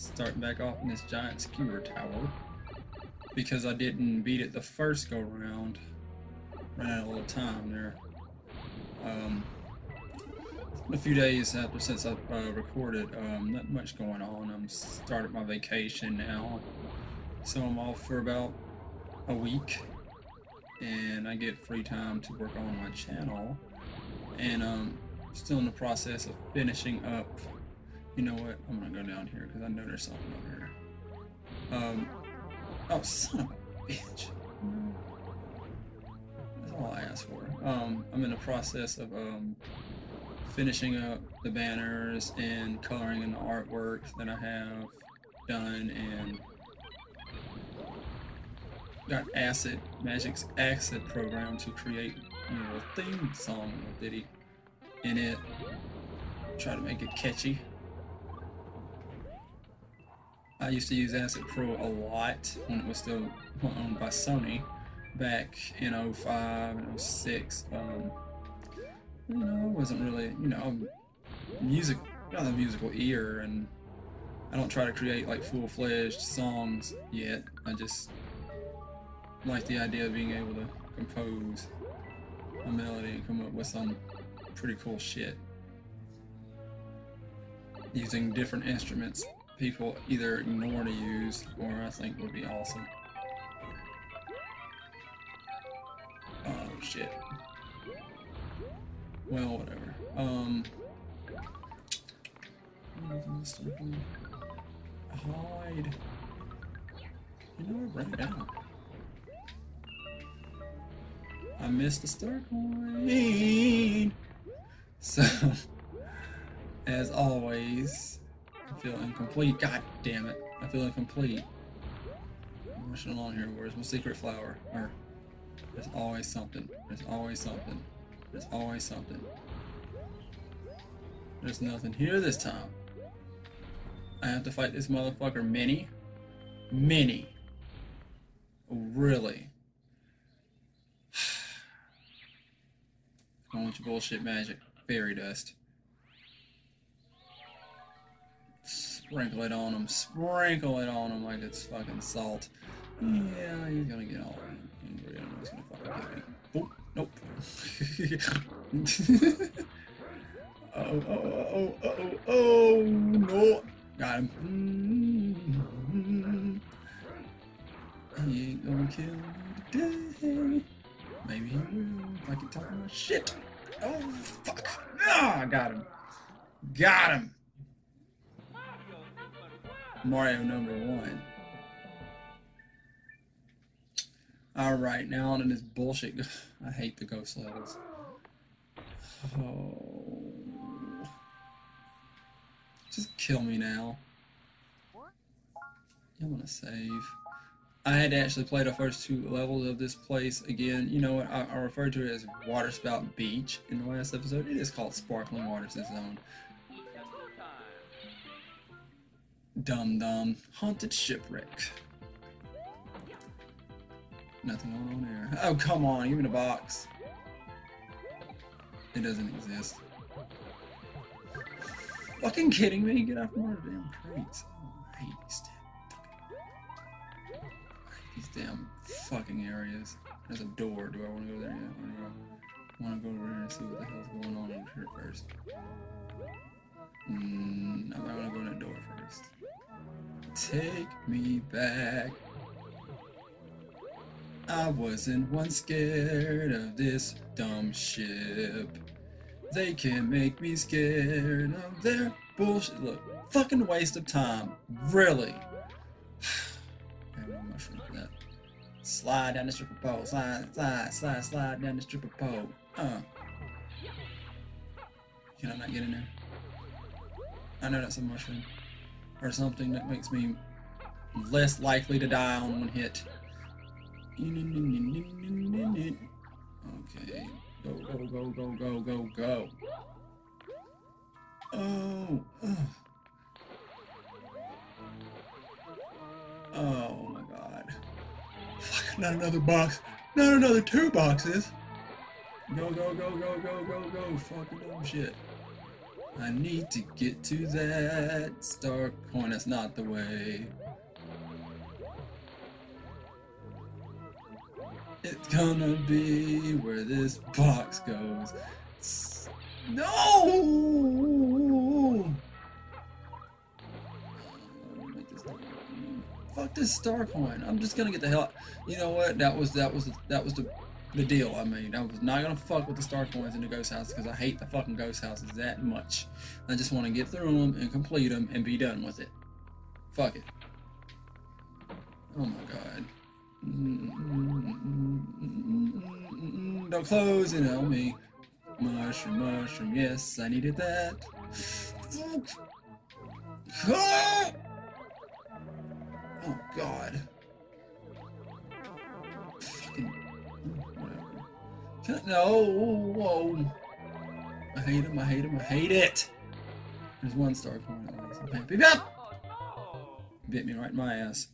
Starting back off in this giant skewer tower. Because I didn't beat it the first go round. Ran out a little time there. Um, a few days after since I uh, recorded, um, not much going on. I'm started my vacation now, so I'm off for about a week, and I get free time to work on my channel, and um, still in the process of finishing up. You know what? I'm gonna go down here because I know there's something over here. Um, oh son of a bitch. That's all I asked for. Um, I'm in the process of um finishing up the banners and coloring in the artwork that I have done and got Acid, Magix's Acid program to create you know, a theme song a ditty in it. Try to make it catchy. I used to use Acid Pro a lot when it was still owned by Sony back in 05 and 06. Um, you know, I wasn't really, you know, music, got a musical ear, and I don't try to create like full-fledged songs yet. I just like the idea of being able to compose a melody and come up with some pretty cool shit using different instruments people either ignore to use or I think would be awesome. Oh shit. Well, whatever. Um. Hide. You know? Bring it down. I missed the star coin. So, as always, I feel incomplete. God damn it. I feel incomplete. I'm rushing along here. Where's my secret flower? Or, there's always something. There's always something. There's always something. There's nothing here this time. I have to fight this motherfucker mini? Mini. Really? I want your bullshit magic. Fairy dust. Sprinkle it on him. Sprinkle it on him like it's fucking salt. Yeah, he's gonna get all angry. Know he's gonna fucking get me. Oh, nope. oh, oh, oh, oh, oh, oh, no. Got him. He ain't gonna kill me today. Maybe he will I keep talking about shit. Oh, fuck. Ah, I got him. Got him. Mario number one. Alright, now on to this bullshit. I hate the ghost levels. Oh. Just kill me now. I'm gonna save. I had to actually play the first two levels of this place again. You know what? I, I referred to it as Waterspout Beach in the last episode. It is called Sparkling Waters Zone. Dum Dum Haunted Shipwreck. Nothing going on there. Oh, come on, give me the box. It doesn't exist. Fucking kidding me? Get off more damn crates. Oh, I hate these damn fucking... These damn fucking areas. There's a door. Do I want to go there yet? I want to go over there and see what the hell's going on in here first. Mm, I might to go in the door first. Take me back. I wasn't once scared of this dumb ship. They can make me scared of their bullshit. Look, fucking waste of time. Really. Slide down the stripper pole. Slide, slide, slide, slide down the stripper pole. Uh. Can I not get in there? I know that's a mushroom. Or something that makes me less likely to die on one hit. Okay. Go, go, go, go, go, go, go. Oh. Oh my god. Fuck, not another box. Not another two boxes. Go, go, go, go, go, go, go. Fucking dumb shit. I need to get to that star coin. That's not the way. It's gonna be where this box goes. No! Fuck this star coin. I'm just gonna get the hell. You know what? That was that was that was the the deal I made. I was not gonna fuck with the star coins in the ghost house because I hate the fucking ghost houses that much. I just want to get through them and complete them and be done with it. Fuck it. Oh my god. Don't close in on me. Mushroom, mushroom, yes, I needed that. Oh god. Fucking. No, whoa. I hate him, I hate him, I hate it. There's one star coin at least. I'm happy. Yep! Bit me right in my ass.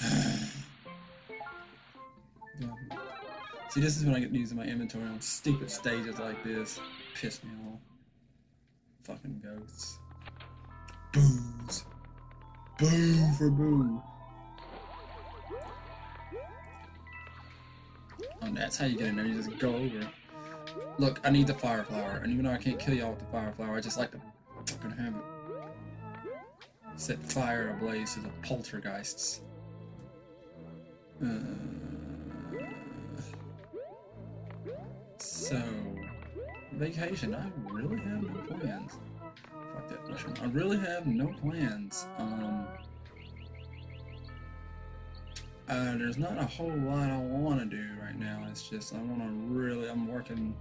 See, this is when I get using my inventory on stupid stages like this. Piss me off. Fucking ghosts. Boos. Boo for boo. Oh, that's how you get in there. You just go over. Look, I need the fire flower, and even though I can't kill y'all with the fire flower, I just like to fucking have it. Set fire ablaze to the poltergeists. Uh, so, vacation. I really have no plans. Fuck that mushroom. I really have no plans. Um, uh, there's not a whole lot I want to do right now. It's just I want to really. I'm working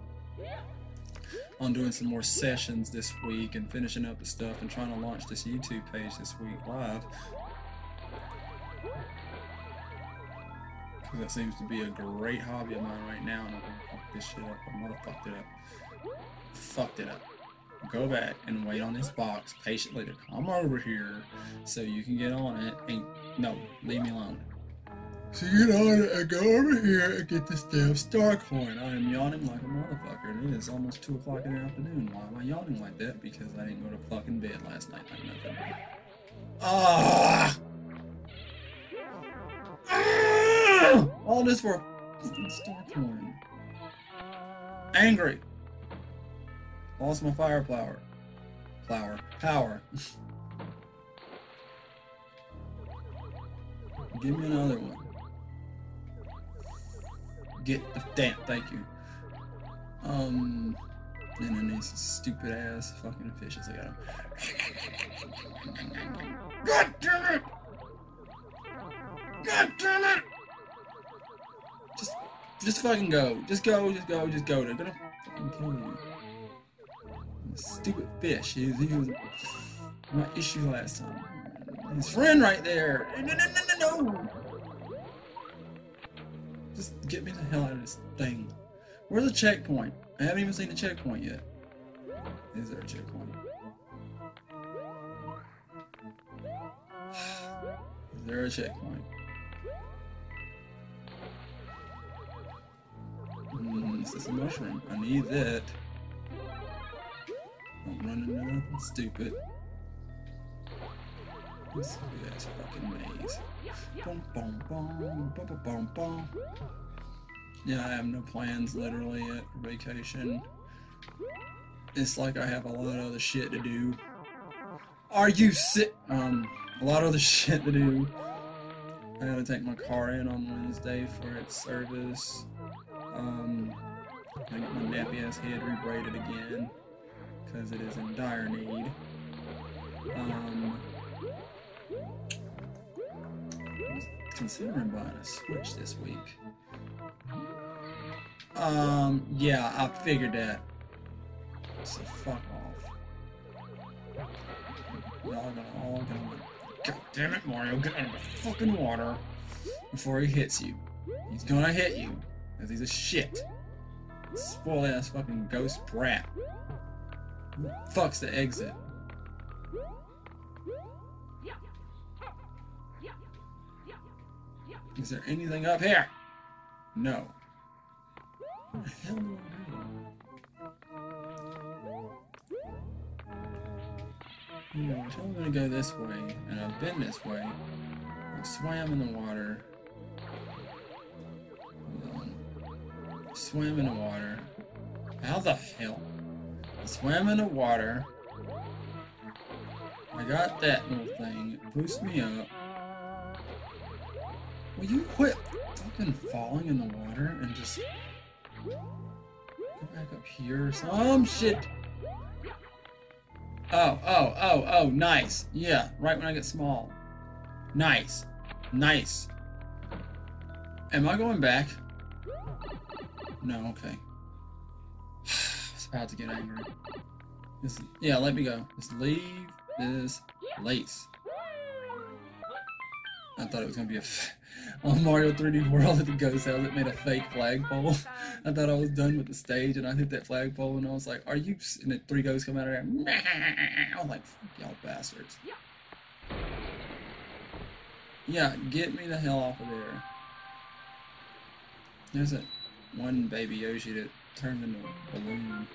on doing some more sessions this week and finishing up the stuff and trying to launch this YouTube page this week live. Because that seems to be a great hobby of mine right now, and I'm gonna fuck this shit up. I motherfucked it up. Fucked it up. Go back and wait on this box patiently to come over here so you can get on it and no, leave me alone. So get on it and go over here and get this damn star coin. I am yawning like a motherfucker, and it is almost 2 o'clock in the afternoon. Why am I yawning like that? Because I didn't go to fucking bed last night like nothing. Ah! Ah! All this for a star coin. Angry. Lost my fire flower. Flower. Power. Give me another one. Get the damn. Thank you. Um. And then these stupid ass fucking fishes. I got 'em. God damn it! God damn it! Just, just fucking go. Just go. Just go. Just go. They're gonna fucking kill you. Stupid fish. He, he was my issue last time. His friend right there. No, no, no, no, no. Just get me the hell out of this thing. Where's the checkpoint? I haven't even seen the checkpoint yet. Is there a checkpoint? Is there a checkpoint? Mm, is this a mushroom? I need that. I'm running nothing stupid. This big ass fucking maze. Boom, boom, boom, boom, boom, boom, boom. Yeah, I have no plans literally for vacation. It's like I have a lot of other shit to do. Are you sick? Um, a lot of other shit to do. I gotta take my car in on Wednesday for its service. Um, I get my nappy ass head rebraided again because it is in dire need. Um, considering buying a Switch this week. Um, yeah, I figured that. So fuck off. Y'all gonna all God damn it, Mario, get out of the fucking water before he hits you. He's gonna hit you, because he's a shit. Spoil ass fucking ghost brat. Fuck's the exit. Is there anything up here? No. I do? Hmm, I'm gonna go this way, and I've been this way. I swam in the water. swam in the water. How the hell? I swam in the water. I got that little thing. It boosted me up. Will you quit fucking falling in the water and just go back up here or some shit? Oh, oh, oh, oh, nice. Yeah, right when I get small. Nice. Nice. Am I going back? No, okay. I was about to get angry. Just, yeah, let me go. Just leave this place. I thought it was gonna be a on Mario 3D World at the ghost house. It made a fake flagpole. I thought I was done with the stage, and I hit that flagpole, and I was like, "Are you?" And the three ghosts come out of there. I was like, "Fuck y'all bastards!" Yeah, get me the hell off of there. There's that one baby Yoshi that turned into a balloon.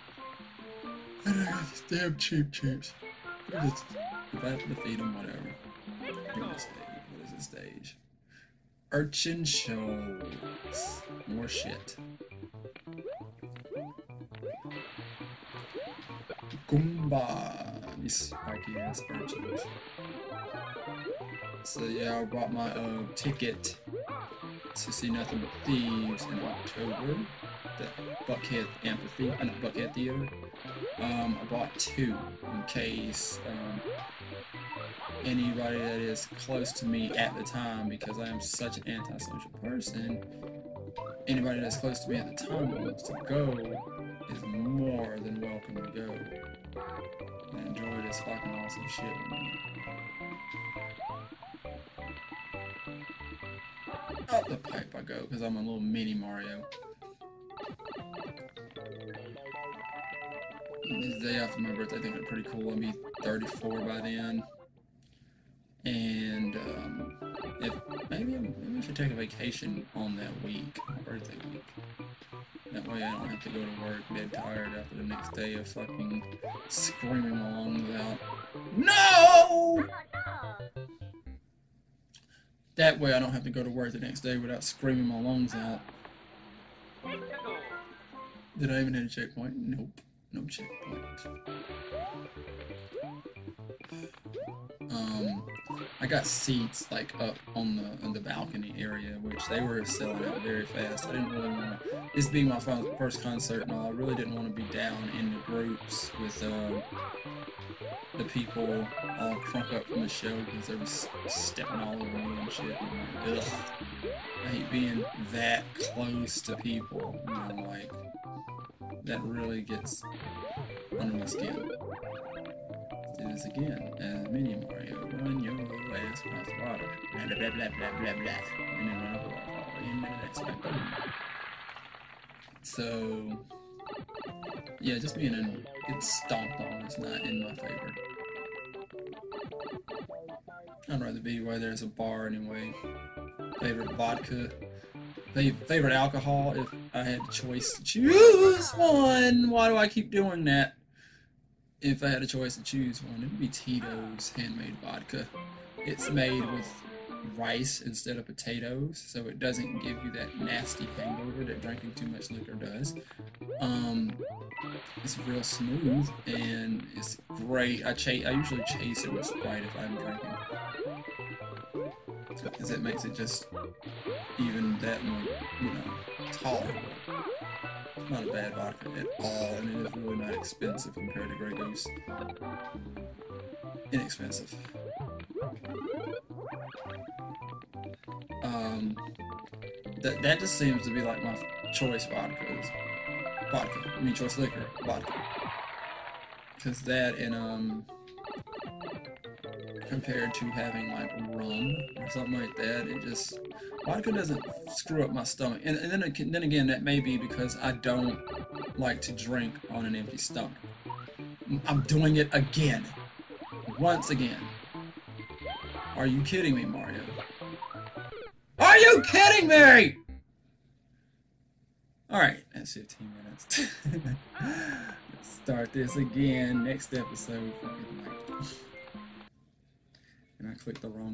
I got these damn Cheep Cheeps. If I have to defeat them, whatever. The stage. Urchin shows. More shit. Goomba. These spiky ass urchins. So yeah, I bought my uh, ticket to see nothing but thieves in October. The Buckhead Amphitheater, uh, Buckhead Theater. Um, I bought two in case um, anybody that is close to me at the time, because I am such an antisocial person. Anybody that's close to me at the time that wants to go is more than welcome to go and enjoy this fucking awesome shit with me. Up the pipe I go, because I'm a little mini Mario. This day after my birthday, I think it's pretty cool. I'll be 34 by then. And um, if maybe I'm, maybe I should take a vacation on that week, my birthday week. That way I don't have to go to work dead tired after the next day of fucking screaming my lungs out. No! That way I don't have to go to work the next day without screaming my lungs out. Did I even hit a checkpoint? Nope. No checkpoint. Um, I got seats like up on the on the balcony area, which they were selling out very fast. I didn't really want to. This being my first concert and all, I really didn't want to be down in the groups with uh, the people all crunk up from the show because they was stepping all over me and shit. And I'm like, ugh. I hate being that close to people. You know, like that really gets under my skin. Let's do this again as Mini Mario. Run your ass across water. Blah blah blah blah blah blah. And then run up the waterfall. Then the next one. So yeah, just being in it's stomped on is not in my favor. I'd rather be where there's a bar anyway. Favorite vodka. Favorite alcohol if I had a choice to choose one. Why do I keep doing that? If I had a choice to choose one, it'd be Tito's handmade vodka. It's made with rice instead of potatoes, so it doesn't give you that nasty hangover that drinking too much liquor does. Um, it's real smooth and it's great. I chase. I usually chase it with Sprite if I'm drinking, because it makes it just even that more, you know, tolerable. It's not a bad vodka at all, and it is really not expensive compared to Grey Goose. Inexpensive. Um, that that just seems to be like my choice vodka. is Vodka. I mean choice liquor. Vodka. Because that and um compared to having like rum or something like that, it just vodka doesn't screw up my stomach. And, and then it, then again, that may be because I don't like to drink on an empty stomach. I'm doing it again. Once again. Are you kidding me, Mario? Are you kidding me? Alright, that's 15 minutes. Let's start this again next episode. And I clicked the wrong